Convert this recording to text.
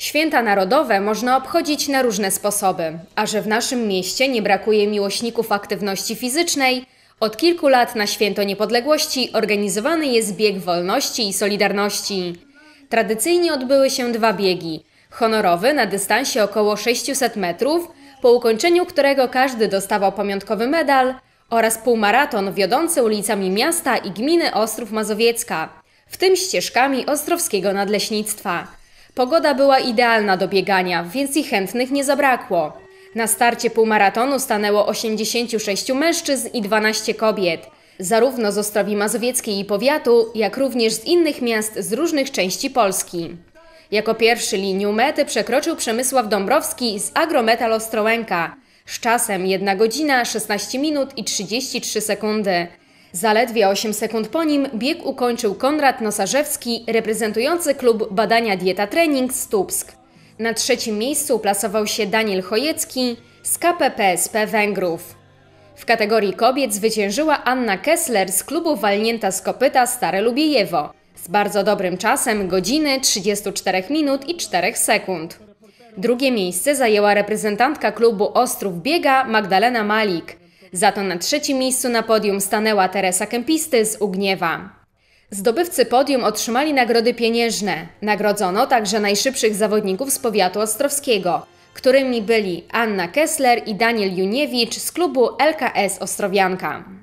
Święta narodowe można obchodzić na różne sposoby, a że w naszym mieście nie brakuje miłośników aktywności fizycznej, od kilku lat na Święto Niepodległości organizowany jest bieg wolności i solidarności. Tradycyjnie odbyły się dwa biegi. Honorowy na dystansie około 600 metrów, po ukończeniu którego każdy dostawał pamiątkowy medal, oraz półmaraton wiodący ulicami miasta i gminy Ostrów Mazowiecka, w tym ścieżkami Ostrowskiego Nadleśnictwa. Pogoda była idealna do biegania, więc i chętnych nie zabrakło. Na starcie półmaratonu stanęło 86 mężczyzn i 12 kobiet, zarówno z Ostrowi Mazowieckiej i powiatu, jak również z innych miast z różnych części Polski. Jako pierwszy linię mety przekroczył Przemysław Dąbrowski z Agrometal Ostrołęka z czasem 1 godzina 16 minut i 33 sekundy. Zaledwie 8 sekund po nim bieg ukończył Konrad Nosarzewski, reprezentujący klub badania Dieta Trening Stupsk. Na trzecim miejscu uplasował się Daniel Chojecki z KPPSP Węgrów. W kategorii kobiet zwyciężyła Anna Kessler z klubu Walnięta z Kopyta Stare Lubiejewo z bardzo dobrym czasem godziny 34 minut i 4 sekund. Drugie miejsce zajęła reprezentantka klubu Ostrów Biega Magdalena Malik. Za to na trzecim miejscu na podium stanęła Teresa Kempisty z Ugniewa. Zdobywcy podium otrzymali nagrody pieniężne. Nagrodzono także najszybszych zawodników z powiatu ostrowskiego, którymi byli Anna Kessler i Daniel Juniewicz z klubu LKS Ostrowianka.